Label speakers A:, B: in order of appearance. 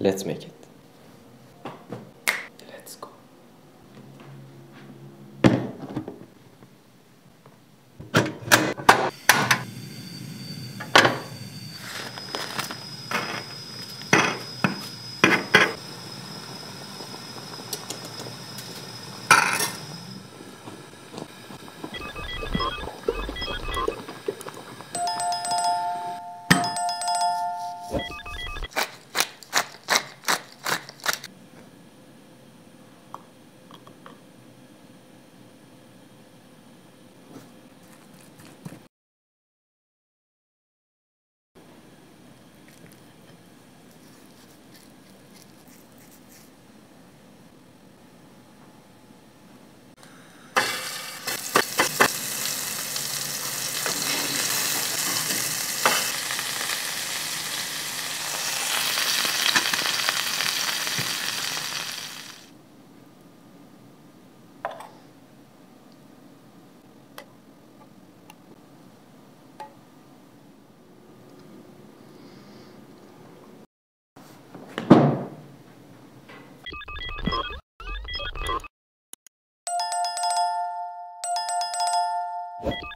A: Let's make it. you